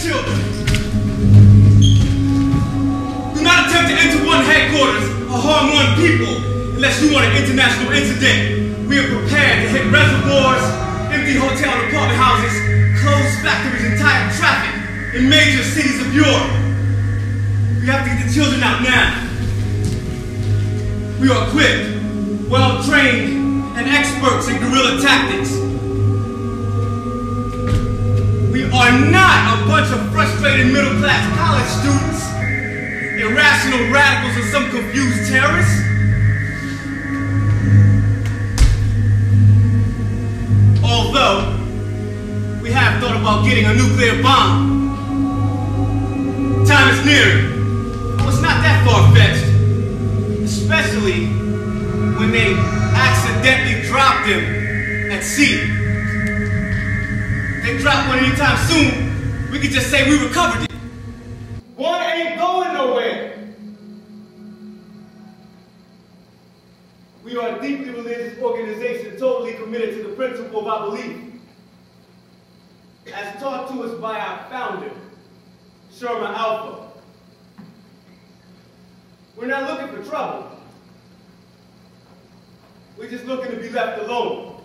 children. Do not attempt to enter MOVE headquarters or harm MOVE people unless you want an international incident. We are prepared to hit reservoirs, empty hotel and apartment houses, close factories and traffic in major cities of Europe. We have to get the children out now. We are equipped, well trained, and experts in guerrilla tactics. Are not a bunch of frustrated middle class college students, irrational radicals, or some confused terrorists. Although, we have thought about getting a nuclear bomb. Time is nearing. Oh, it's not that far-fetched. Especially when they accidentally dropped him at sea. Drop one anytime soon, we could just say we recovered it. MOVE ain't going nowhere. We are a deeply religious organization totally committed to the principle of our belief. As taught to us by our founder, John Africa. We're not looking for trouble. We're just looking to be left alone.